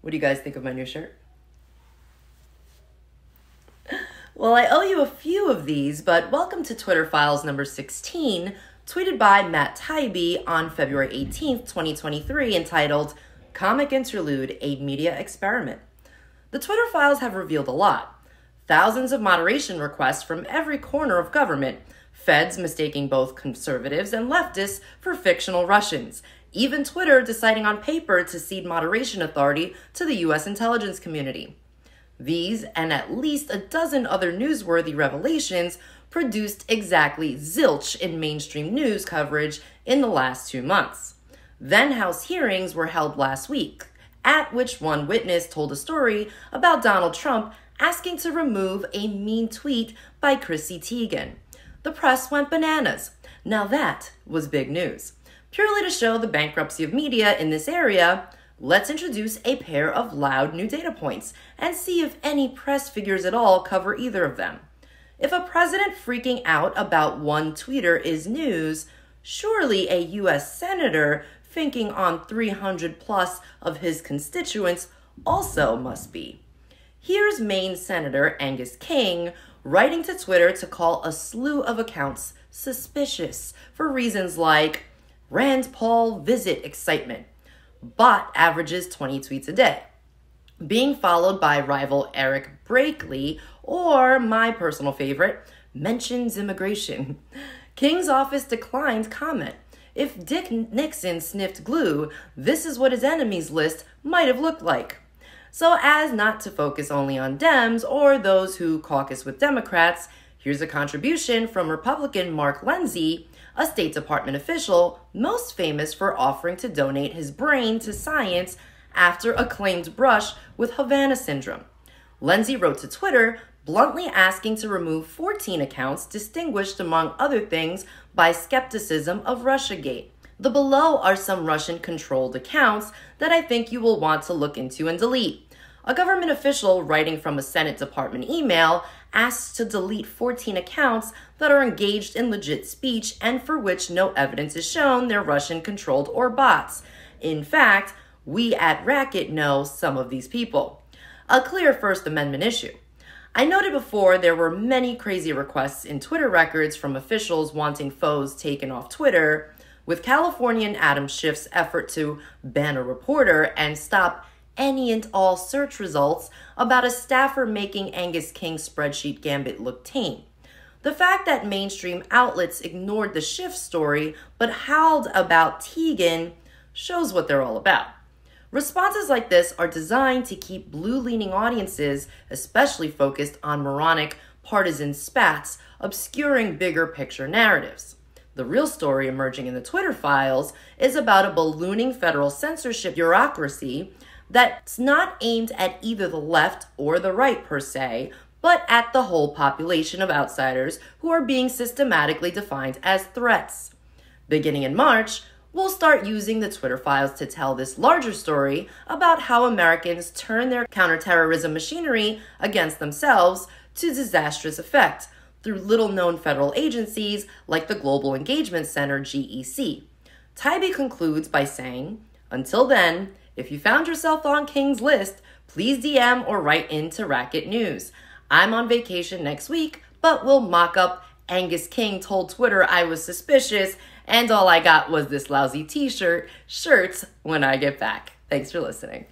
What do you guys think of my new shirt? Well, I owe you a few of these, but welcome to Twitter Files number 16, tweeted by Matt Taibbi on February 18th, 2023, entitled Comic Interlude A Media Experiment. The Twitter Files have revealed a lot. Thousands of moderation requests from every corner of government, feds mistaking both conservatives and leftists for fictional Russians, even Twitter deciding on paper to cede moderation authority to the US intelligence community. These and at least a dozen other newsworthy revelations produced exactly zilch in mainstream news coverage in the last two months. Then House hearings were held last week, at which one witness told a story about Donald Trump asking to remove a mean tweet by Chrissy Teigen. The press went bananas. Now that was big news. Purely to show the bankruptcy of media in this area, Let's introduce a pair of loud new data points and see if any press figures at all cover either of them. If a president freaking out about one tweeter is news, surely a US senator thinking on 300 plus of his constituents also must be. Here's Maine Senator Angus King writing to Twitter to call a slew of accounts suspicious for reasons like Rand Paul visit excitement Bot averages 20 tweets a day. Being followed by rival Eric Brakey, or my personal favorite, mentions immigration. King's office declined comment. If Dick Nixon sniffed glue, this is what his enemies list might have looked like. So, as not to focus only on Dems or those who caucus with Democrats, here's a contribution from Republican Mark Lenzi a State Department official most famous for offering to donate his brain to science after a claimed brush with Havana syndrome. Lenzi wrote to Twitter, bluntly asking to remove 14 accounts distinguished, among other things, by skepticism of Russiagate. The below are some Russian controlled accounts that I think you will want to look into and delete. A government official writing from a Senate Department email asked to delete 14 accounts that are engaged in legit speech and for which no evidence is shown they're Russian controlled or bots. In fact, we at Racket know some of these people. A clear First Amendment issue. I noted before there were many crazy requests in Twitter records from officials wanting foes taken off Twitter, with Californian Adam Schiff's effort to ban a reporter and stop any and all search results about a staffer making Angus King's spreadsheet gambit look tame. The fact that mainstream outlets ignored the Schiff story but howled about Teigen shows what they're all about. Responses like this are designed to keep blue leaning audiences, especially focused on moronic partisan spats, obscuring bigger picture narratives. The real story emerging in the Twitter files is about a ballooning federal censorship bureaucracy that's not aimed at either the left or the right per se, but at the whole population of outsiders who are being systematically defined as threats. Beginning in March, we'll start using the Twitter files to tell this larger story about how Americans turn their counterterrorism machinery against themselves to disastrous effect through little known federal agencies like the Global Engagement Center, GEC. Taibbi concludes by saying, Until then, if you found yourself on King's list, please DM or write into Racket News. I'm on vacation next week, but we'll mock up Angus King told Twitter I was suspicious, and all I got was this lousy t shirt, shirts when I get back. Thanks for listening.